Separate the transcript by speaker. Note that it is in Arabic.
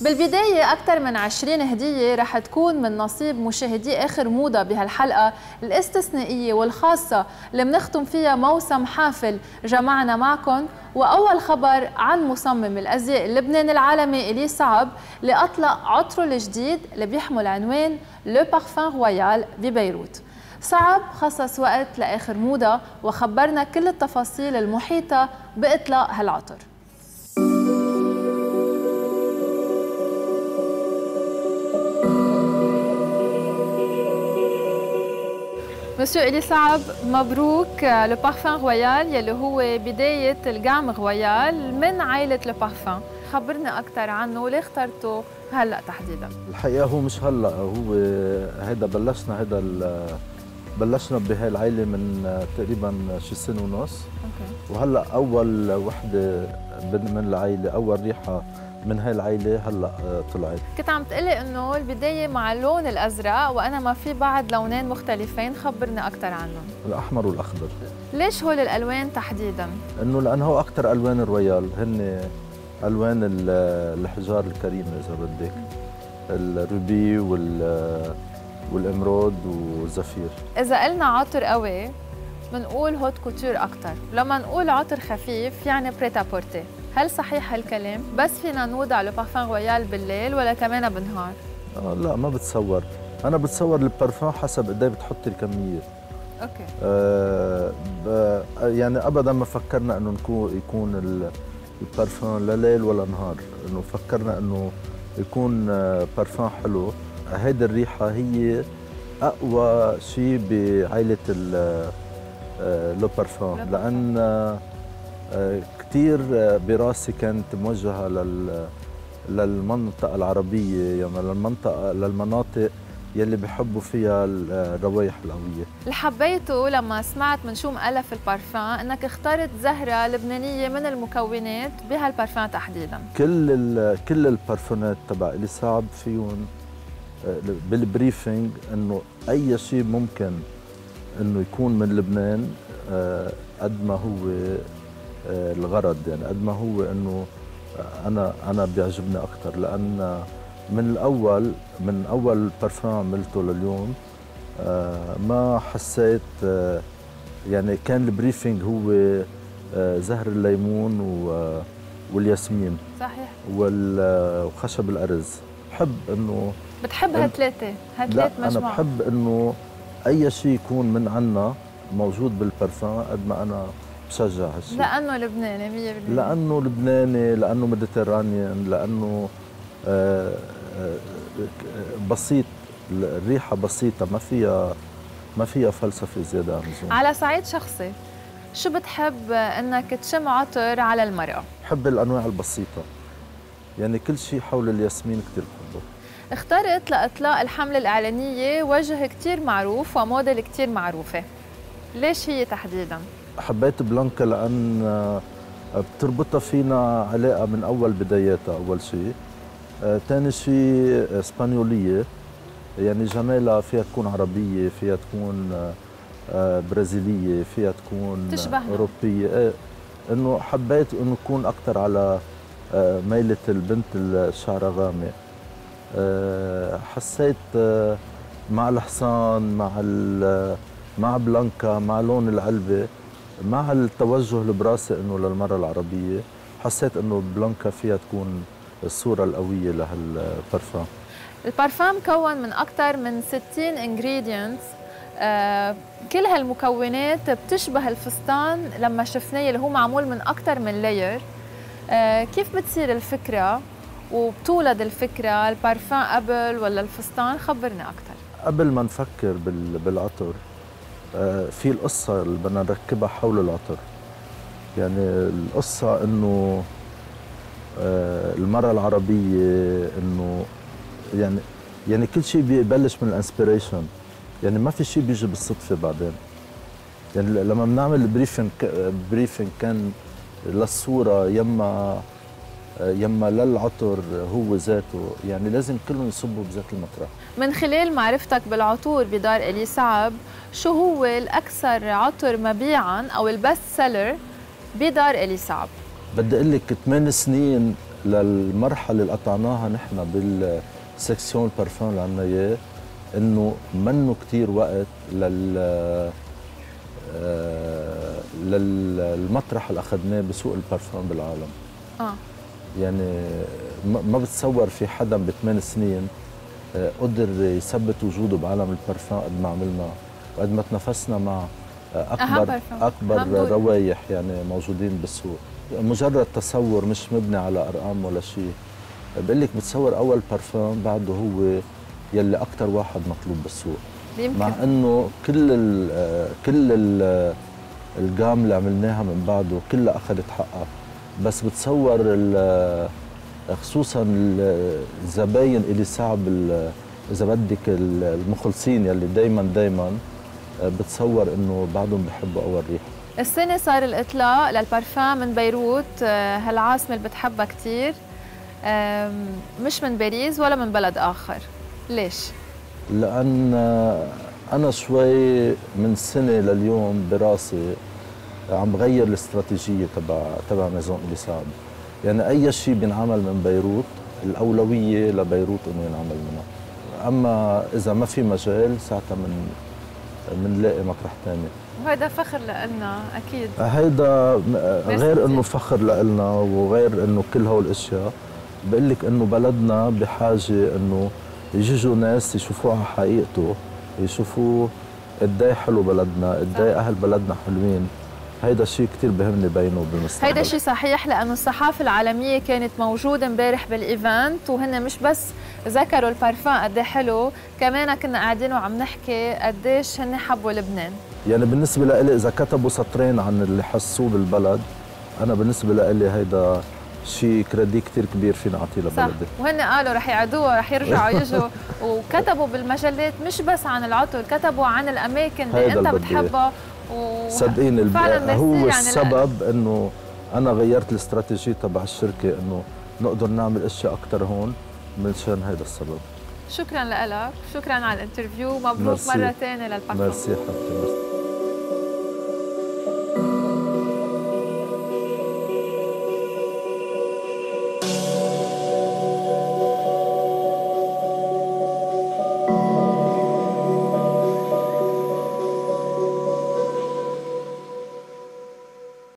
Speaker 1: بالبداية أكثر من 20 هدية رح تكون من نصيب مشاهدي آخر موضة بهالحلقة الاستثنائية والخاصة اللي بنختم فيها موسم حافل. جمعنا معكم وأول خبر عن مصمم الأزياء اللبناني العالمي إلي صعب اللي أطلق عطره الجديد اللي بيحمل عنوان لو بارفان رويال ببيروت. صعب خصص وقت لآخر موضة وخبرنا كل التفاصيل المحيطة بإطلاق هالعطر. مسيو إلي صعب مبروك Le Parfum Royal يلي هو بداية ال gamme Royal من عائلة Le Parfum خبرنا أكثر عنه وليه اخترته هلا تحديدا
Speaker 2: الحقيقة هو مش هلا هو هيدا بلشنا هيدا بلشنا بهاي العائلة من تقريبا شي سنة ونص. وهلا أول وحدة من العائلة أول ريحة من هاي العائلة هلا آه، طلعت.
Speaker 1: كنت عم تقلي إنه البداية مع اللون الأزرق وأنا ما في بعد لونين مختلفين خبرنا أكثر عنهم.
Speaker 2: الأحمر والأخضر.
Speaker 1: ليش هول الألوان تحديدا؟
Speaker 2: إنه لأنه هو أكثر ألوان الرويال هن ألوان الحجار الكريمة إذا بدك. ال rubis وال وال émeraude
Speaker 1: وال saphir. إذا قلنا عطر قوي بنقول haute couture أكثر لما نقول عطر خفيف يعني prêt-à-porter. هل صحيح هالكلام؟ بس فينا نوضع Le Parfum Royal بالليل ولا كمان بالنهار
Speaker 2: آه لا ما بتصور. أنا بتصور البارفان حسب قد إيه بتحطي الكمية.
Speaker 1: okay.
Speaker 2: آه يعني ابدا ما فكرنا إنه نكون يكون البارفان لا ليل ولا نهار. إنه فكرنا إنه يكون بارفان حلو. هيدي الريحة هي أقوى شيء بعائله آه، Le Parfum لأن آه، كثير براسي كانت موجهة لل للمنطقة العربية يعني للمنطقة للمناطق يلي بحبوا فيها الروايح القوية.
Speaker 1: اللي حبيته لما سمعت من شو مؤلف البارفان إنك اخترت زهرة لبنانية من المكونات بهالبارفان تحديدا.
Speaker 2: كل كل البارفانات تبع إيلي صعب فيهم بال briefing إنه أي شيء ممكن إنه يكون من لبنان قد ما هو الغرض. يعني قد ما هو إنه أنا أنا بيعجبني أكثر لأن من الأول من أول برفان عملته لليوم آه، ما حسيت آه، يعني كان ال briefing هو زهر الليمون والياسمين
Speaker 1: صحيح.
Speaker 2: وخشب الأرز. بحب إنه
Speaker 1: بتحب هالثلاثه هالثلاث
Speaker 2: مجموعه أنا بحب إنه أي شيء يكون من عنا موجود بالبرفان قد ما أنا بشجع هالشيء
Speaker 1: لأنه لبناني 100%
Speaker 2: لأنه لبناني لأنه ميديترانيان لأنه آه، آه، بسيط الريحة بسيطة ما فيها ما فيها فلسفة زيادة عن اللزوم.
Speaker 1: على صعيد شخصي شو بتحب إنك تشم عطر على المرأة؟
Speaker 2: بحب الأنواع البسيطة. يعني كل شيء حول الياسمين كثير بحبه.
Speaker 1: اخترت لإطلاق الحملة الإعلانية وجه كثير معروف وموديل كثير معروفة. ليش هي تحديدا؟
Speaker 2: حبيت بلانكا لأن آه، بتربطها فينا علاقة من أول بداياتها أول شيء ثاني آه، شيء إسبانيولية. يعني جمالها فيها تكون عربية فيها تكون آه، برازيلية فيها تكون
Speaker 1: تشبهنا.
Speaker 2: أوروبية. إيه إنه حبيت إنه تكون أكثر على ميلة البنت الشعر غامق حسيت مع الحصان مع مع بلانكا مع لون العلبة. مع التوجه اللي براسي إنه للمرة العربية؟ حسيت إنه بلانكا فيها تكون الصورة القوية لهالبارفان
Speaker 1: البارفان مكون من أكثر من 60 ingredients آه كل هالمكونات بتشبه الفستان لما شفناه اللي هو معمول من أكثر من layer آه كيف بتصير الفكرة؟ وبتولد الفكرة البارفان قبل ولا الفستان؟ خبرنا أكثر
Speaker 2: قبل ما نفكر بالعطر في القصة اللي بدنا نركبها حول العطر. يعني القصة إنه آه، المرأة العربية إنه يعني يعني كل شيء بيبلش من ال inspiration يعني ما في شيء بيجي بالصدفة بعدين. يعني لما بنعمل briefing briefing كان للصورة يما يما للعطر هو ذاته. يعني لازم كلهم يصبوا بذات المطرح
Speaker 1: من خلال معرفتك بالعطور بدار إيلي صعب شو هو الأكثر عطر مبيعا أو ال best seller بدار إيلي صعب؟
Speaker 2: بدي أقول لك ثمان سنين للمرحلة اللي قطعناها نحن بال section ال parfum اللي عندنا إياه إنه منه كثير وقت لل آه، للمطرح اللي أخذناه بسوق البارفان بالعالم. آه. يعني ما بتصور في حدا بثمان سنين آه، قدر يثبت وجوده بعالم البارفان قد ما عملنا وقد ما تنافسنا مع آه، اكبر أكبر روايح يعني موجودين بالسوق. مجرد تصور مش مبني على أرقام ولا شيء. بقول لك بتصور أول بارفان بعده هو يلي أكثر واحد مطلوب بالسوق. يمكن. مع إنه كل ال كل ال الجام اللي عملناها من بعده كلها أخذت حقها. بس بتصور خصوصا الزباين اللي صعب إذا بدك المخلصين يلي دائما دائما بتصور إنه بعدهم بحبوا أول ريحة.
Speaker 1: السنة صار الإطلاق للبارفان من بيروت هالعاصمة اللي بتحبها كثير مش من باريس ولا من بلد آخر. ليش؟
Speaker 2: لأن أنا شوي من سنة لليوم براسي عم بغير الاستراتيجية تبع تبع ميزون اليساب يعني أي شيء بينعمل من بيروت الأولوية لبيروت إنه ينعمل منها. أما إذا ما في مجال ساعتها من بنلاقي مطرح ثاني
Speaker 1: وهذا فخر لنا أكيد.
Speaker 2: هيدا غير إنه فخر لنا وغير إنه كل هول الاشياء بقول لك إنه بلدنا بحاجة إنه يجوا ناس يشوفوها حقيقته يشوفوا قد إيه حلو بلدنا قد إيه أهل بلدنا حلوين. هيدا الشيء كثير بهمني بينه بالمستقبل
Speaker 1: هيدا الشيء صحيح لأنه الصحافة العالمية كانت موجودة امبارح بال event وهن مش بس ذكروا البارفان قد إيه حلو كمان كنا قاعدين وعم نحكي قديش هن حبوا لبنان.
Speaker 2: يعني بالنسبة لي إذا كتبوا سطرين عن اللي حسوه بالبلد أنا بالنسبة لي هيدا شيء كريدي كثير كبير فينا نعطيه لبلدي.
Speaker 1: وهن قالوا رح يعدوها رح يرجعوا يجوا. وكتبوا بالمجلات مش بس عن العطر كتبوا عن الأماكن اللي أنت بتحبها.
Speaker 2: صدقيني هو يعني السبب إنه أنا غيرت الاستراتيجية تبع الشركة إنه نقدر نعمل أشياء أكثر هون منشان هذا السبب.
Speaker 1: شكرا لك شكرا على ال interview مبروك مره ثانية للباكو
Speaker 2: ميرسي حبيبتي